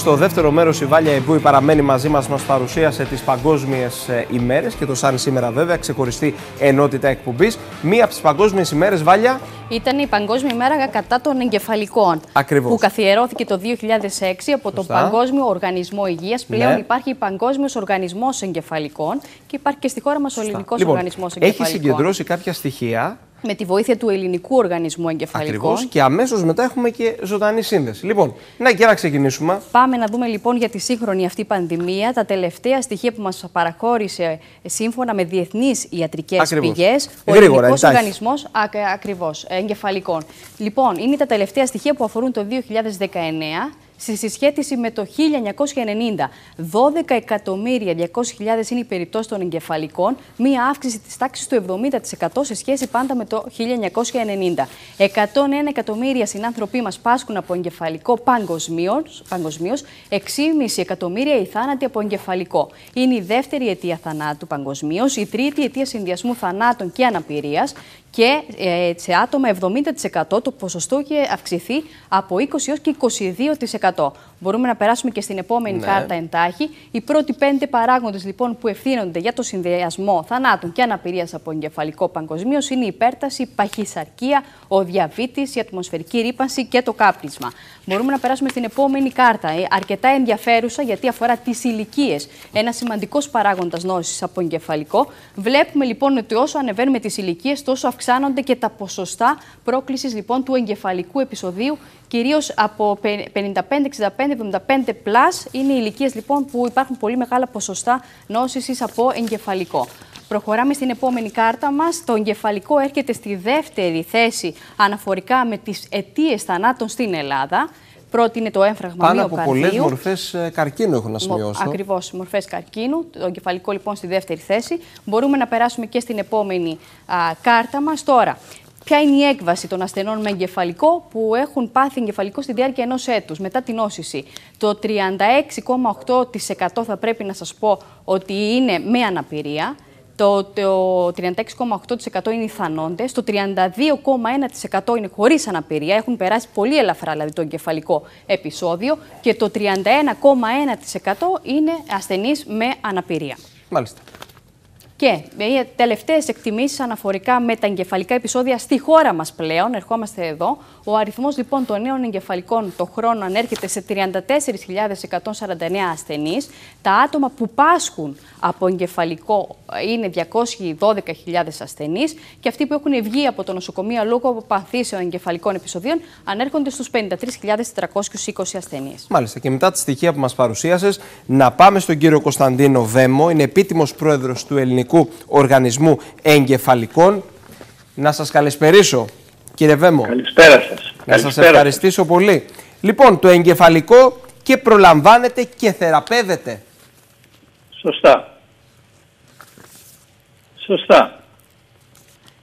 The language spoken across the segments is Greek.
Στο δεύτερο μέρος η Βάλια Εμπούη παραμένει μαζί μας, μας παρουσίασε τις παγκόσμιες ε, ημέρες και το σαν σήμερα βέβαια ξεχωριστή ενότητα εκπομπής. Μία από τις παγκόσμιες ημέρες Βάλια; Ήταν η Παγκόσμια ημέρα κατά των εγκεφαλικών. Ακριβώς. Που καθιερώθηκε το 2006 από τον Παγκόσμιο Οργανισμό Υγείας. Πλέον ναι. υπάρχει Παγκόσμιος Οργανισμός Εγκεφαλικών και υπάρχει και στη χώρα μας ο Ελληνικός λοιπόν, Οργανισμός Εγκεφαλικών. Έχει συγκεντρώσει κάποια στοιχεία με τη βοήθεια του Ελληνικού Οργανισμού Εγκεφαλικών. Ακριβώς και αμέσως μετά έχουμε και ζωντανή σύνδεση. Λοιπόν, ναι, και να ξεκινήσουμε. Πάμε να δούμε λοιπόν για τη σύγχρονη αυτή πανδημία τα τελευταία στοιχεία που μας παραχώρησε σύμφωνα με διεθνείς ιατρικές πηγές ο Ελληνικός Οργανισμός Ακριβώς Εγκεφαλικών. Λοιπόν, είναι τα τελευταία στοιχεία που αφορούν το 2019 στη συσχέτιση με το 1990. 12 εκατομμύρια 200.000 είναι οι περιπτώσεις των εγκεφαλικών, μία αύξηση της τάξης του 70% σε σχέση πάντα με το 1990. 101 εκατομμύρια συνάνθρωποι μας πάσχουν από εγκεφαλικό παγκοσμίως, 6,5 εκατομμύρια οι θάνατοι από εγκεφαλικό. Είναι η δεύτερη αιτία θανάτου παγκοσμίως, η τρίτη αιτία συνδυασμού θανάτων και αναπηρίας και ε, σε άτομα 70% το ποσοστό έχει αυξηθεί από 20% έως και 22%. Μπορούμε να περάσουμε και στην επόμενη ναι. κάρτα εντάχει. Οι πρώτοι πέντε παράγοντες λοιπόν που ευθύνονται για το συνδυασμό θανάτων και αναπηρίας από εγκεφαλικό παγκοσμίως είναι η υπέρταση, η παχυσαρκία, ο διαβήτης, η ατμοσφαιρική ρήπανση και το κάπνισμα. Μπορούμε να περάσουμε στην επόμενη κάρτα, ε, αρκετά ενδιαφέρουσα γιατί αφορά τις ηλικίες. Ένα σημαντικός παράγοντας νόσης από εγκεφαλικό. Βλέπουμε λοιπόν ότι όσο ανεβαίνουμε τις ηλικίες, τόσο αυξάνονται και τα ποσοστά πρόκλησης λοιπόν του εγκεφαλικού επεισοδίου, κυρίως από 55, 65, 75 plus. Είναι οι ηλικίες λοιπόν που υπάρχουν πολύ μεγάλα ποσοστά νόσησης από εγκεφαλικό. Προχωράμε στην επόμενη κάρτα μας. Το εγκεφαλικό έρχεται στη δεύτερη θέση αναφορικά με τις αιτίες θανάτων στην Ελλάδα. Πρώτη είναι το έμφραγμα Πάνω από πολλές μορφές ε, καρκίνου έχω να σημειώσω. Ακριβώς, μορφές καρκίνου. Το εγκεφαλικό λοιπόν στη δεύτερη θέση. Μπορούμε να περάσουμε και στην επόμενη α, κάρτα μας. Τώρα, ποια είναι η έκβαση των ασθενών με εγκεφαλικό που έχουν πάθει εγκεφαλικό στη διάρκεια ενός έτους μετά την νόσηση. Το 36,8% θα πρέπει να σας πω ότι είναι με αναπηρία. Το, το 36,8% είναι οι θανόντε, το 32,1% είναι χωρίς αναπηρία, έχουν περάσει πολύ ελαφρά δηλαδή το εγκεφαλικό επεισόδιο και το 31,1% είναι ασθενείς με αναπηρία. Μάλιστα. Και με τελευταίες εκτιμήσεις αναφορικά με τα εγκεφαλικά επεισόδια στη χώρα μας πλέον, ερχόμαστε εδώ. Ο αριθμός λοιπόν των νέων εγκεφαλικών το χρόνο ανέρχεται σε 34.149 ασθενείς. Τα άτομα που πάσχουν από εγκεφαλικό είναι 212.000 ασθενείς και αυτοί που έχουν βγει από το νοσοκομείο λόγω παθήσεων εγκεφαλικών επεισοδίων ανέρχονται στους 53.420 ασθενείς. Μάλιστα. Και μετά τη στοιχεία που μας παρουσίασες, να πάμε στον κύριο Κωνσταντίνο Βέμο. Είναι επίτιμος πρόεδρος του Ελληνικού Οργανισμού Εγκεφαλικών. Να σας καλησπερίσω, κύριε Βέμο. Καλησπέρα σας. Να σας ευχαριστήσω πολύ. Λοιπόν, το εγκεφαλικό και προλαμβάνεται και θεραπεύεται. Σωστά. Σωστά.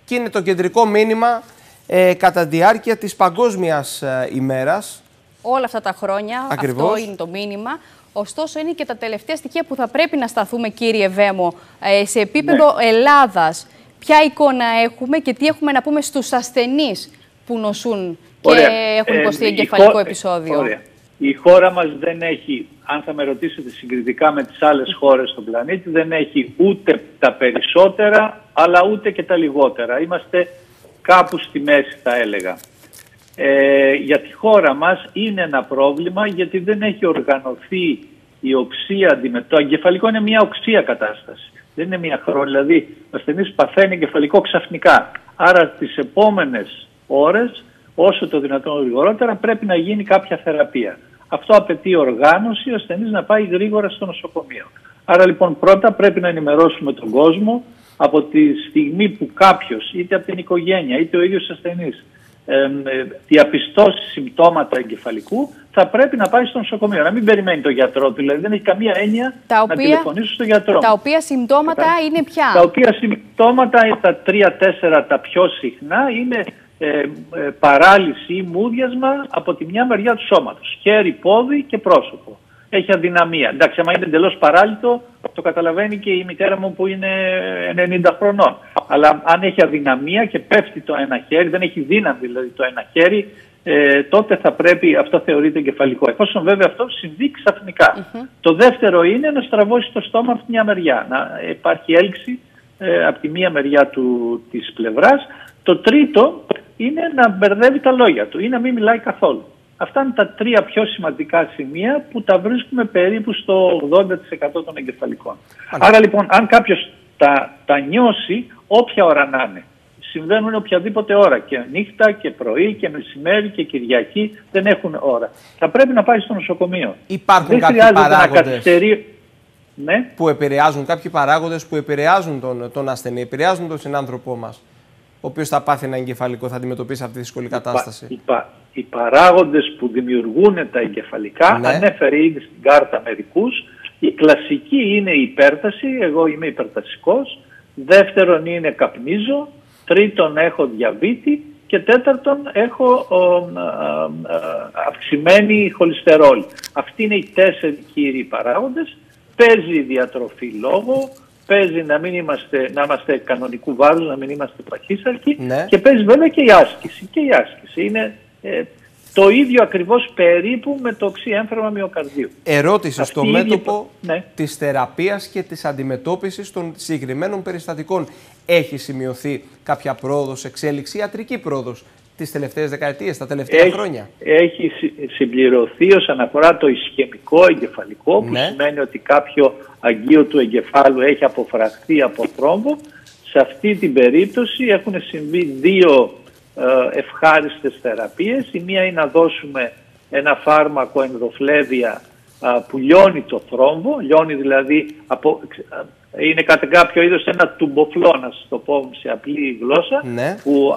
Και είναι το κεντρικό μήνυμα ε, κατά τη διάρκεια της παγκόσμιας ε, ημέρας. Όλα αυτά τα χρόνια αυτό είναι το μήνυμα. Ωστόσο, είναι και τα τελευταία στοιχεία που θα πρέπει να σταθούμε, κύριε Βέμο, ε, σε επίπεδο ναι. Ελλάδας. Ποια εικόνα έχουμε και τι έχουμε να πούμε στους ασθενείς που νοσούν και έχουν ε, υποστεί εγκεφαλικό επεισόδιο; Ωραία. Η χώρα μας δεν έχει, αν θα με ρωτήσετε συγκριτικά με τις άλλες χώρες στον πλανήτη, δεν έχει ούτε τα περισσότερα, αλλά ούτε και τα λιγότερα. Είμαστε κάπου στη μέση, θα έλεγα ε, για τη χώρα μας είναι ένα πρόβλημα γιατί δεν έχει οργανωθεί η οξία αντιμετώπιση. Το εγκεφαλικό είναι μια οξία κατάσταση. Δεν είναι μια χρόνια. Δηλαδή, ο ασθενής παθαίνει εγκεφαλικό ξαφνικά. Άρα, τις επόμενες ώρες, όσο το δυνατόν γρηγορότερα, πρέπει να γίνει κάποια θεραπεία. Αυτό απαιτεί οργάνωση, ο ασθενής να πάει γρήγορα στο νοσοκομείο. Άρα, λοιπόν, πρώτα πρέπει να ενημερώσουμε τον κόσμο από τη στιγμή που κάποιος, είτε από την οικογένεια, είτε ο ίδιος ασθενής, ε, διαπιστώσει συμπτώματα εγκεφαλικού, θα πρέπει να πάει στο νοσοκομείο. Να μην περιμένει τον γιατρό Δηλαδή δεν έχει καμία έννοια τα οποία, να τηλεφωνήσει στον γιατρό. Τα οποία συμπτώματα είναι πια. Τα οποία συμπτώματα, τα τρία-τέσσερα τα πιο συχνά, είναι ε, ε, παράλυση ή μούδιασμα από τη μια μεριά του σώματος. Χέρι, πόδι και πρόσωπο. Έχει αδυναμία. Εντάξει, άμα είναι εντελώς παράλυτο, το καταλαβαίνει και η μητέρα μου που είναι 90 χρονών. Αλλά αν έχει αδυναμία και πέφτει το ένα χέρι, δεν έχει δύναμη δηλαδή το ένα χέρι, ε, τότε θα πρέπει, αυτό θεωρείται εγκεφαλικό. Εφόσον βέβαια αυτό συμβεί Το δεύτερο είναι να στραβώσει το στόμα από μια μεριά, να υπάρχει έλξη ε, από τη μία μεριά του, της πλευράς. Το τρίτο είναι να μπερδεύει τα λόγια του ή να μην μιλάει καθόλου. Αυτά είναι τα τρία πιο σημαντικά σημεία που τα βρίσκουμε περίπου στο 80% των εγκεφαλικών. Άρα λοιπόν αν κάποιος τα, τα νιώσει όποια ώρα να είναι, συμβαίνουν οποιαδήποτε ώρα και νύχτα και πρωί και μεσημέρι και Κυριακή δεν έχουν ώρα. Θα πρέπει να πάει στο νοσοκομείο. Υπάρχουν δεν κάποιοι παράγοντες ναι. που επηρεάζουν, κάποιοι παράγοντες που επηρεάζουν τον, τον ασθενή, επηρεάζουν τον συνάνθρωπό μας ο οποίος θα πάθει ένα εγκεφαλικό, θα αντιμετωπίσει αυτή τη δύσκολη κατάσταση. Οι, πα, οι παράγοντες που δημιουργούν τα εγκεφαλικά, ναι. ανέφερε ήδη στην κάρτα μερικούς. Η κλασική είναι η υπέρταση, εγώ είμαι υπερτασικός. Δεύτερον είναι καπνίζω. Τρίτον έχω διαβήτη. Και τέταρτον έχω ο, αυξημένη χολυστερόλη. Αυτοί είναι οι τέσσερι κύριοι παράγοντες. Παίζει η διατροφή λόγο, παίζει να μην είμαστε, να είμαστε κανονικού βάρους, να μην είμαστε παχύσαρκοι ναι. και παίζει βέβαια και η άσκηση. Και η άσκηση είναι ε, το ίδιο ακριβώς περίπου με το οξύ έμφραμα μυοκαρδίου. Ερώτηση στο μέτωπο ναι. της θεραπείας και της αντιμετώπισης των συγκεκριμένων περιστατικών. Έχει σημειωθεί κάποια πρόοδος, εξέλιξη, ιατρική πρόοδος τις τελευταίες δεκαετίες, τα τελευταία χρόνια. Έχει συμπληρωθεί όσον αφορά το ισχυμικό εγκεφαλικό, που ναι. σημαίνει ότι κάποιο αγγείο του εγκεφάλου έχει αποφραχθεί από θρόμβο. Σε αυτή την περίπτωση έχουν συμβεί δύο ε, ευχάριστες θεραπείες. Η μία είναι να δώσουμε ένα φάρμακο ενδοφλέβια που λιώνει το θρόμβο, λιώνει δηλαδή, από, είναι κατά κάποιο είδος ένα τουμποφλό να το πω σε απλή γλώσσα, ναι. που,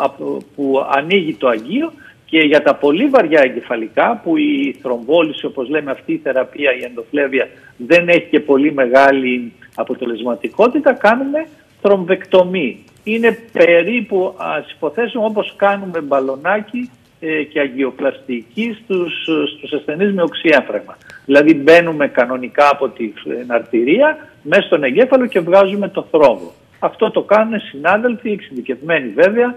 που ανοίγει το αγγείο και για τα πολύ βαριά εγκεφαλικά που η θρομβόληση όπως λέμε αυτή η θεραπεία, η ενδοφλέβεια δεν έχει και πολύ μεγάλη αποτελεσματικότητα κάνουμε θρομβεκτομή. Είναι περίπου ας υποθέσουμε όπως κάνουμε μπαλονάκι ε, και αγιοπλαστική στους, στους ασθενείς με οξυέφραγμα. Δηλαδή μπαίνουμε κανονικά από την αρτηρία μέσα στον εγκέφαλο και βγάζουμε το θρόμβο. Αυτό το κάνουν συνάδελφοι, εξειδικευμένοι βέβαια,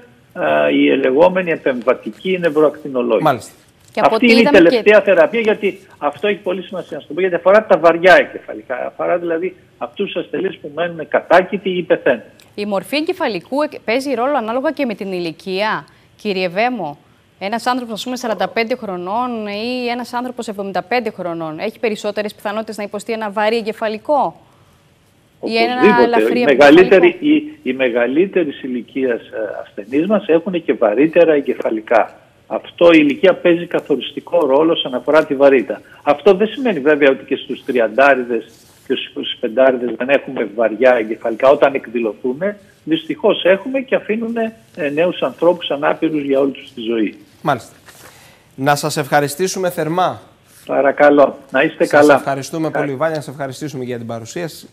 οι ελεγόμενοι επεμβατικοί νευροακτινολόγοι. Μάλιστα. Και Αυτή είναι η τελευταία θεραπεία γιατί αυτό έχει πολύ σημασία να σου το πω γιατί αφορά τα βαριά εγκεφαλικά. Αφορά δηλαδή αυτούς τους ασθενείς που μένουν κατάκητοι ή πεθαίνουν. Η μορφή εγκεφαλικού παίζει ρόλο ανάλογα και με την ηλικία, κύριε Βέμο. Ένας άνθρωπος, ας πούμε, 45 χρονών ή ένας άνθρωπος 75 χρονών έχει περισσότερες πιθανότητες να υποστεί ένα βαρύ εγκεφαλικό. Ή ένα ελαφρύ οι μεγαλύτεροι, οι, οι μεγαλύτερης ηλικίας ε, ασθενείς μας έχουν και βαρύτερα εγκεφαλικά. Αυτό η ηλικία παίζει καθοριστικό ρόλο όσον αφορά τη βαρύτητα. Αυτό δεν σημαίνει βέβαια ότι και στους τριαντάριδες και στους πεντάριδε δεν έχουμε βαριά εγκεφαλικά. Όταν εκδηλωθούν, δυστυχώς έχουμε και αφήνουν ε, νέους ανθρώπους ανάπηρους για όλη τους τη ζωή. Μάλιστα. Να σας ευχαριστήσουμε θερμά. Παρακαλώ. Να είστε σας καλά. Σας ευχαριστούμε πολύ, Βάνια. Να σας ευχαριστήσουμε για την παρουσίαση.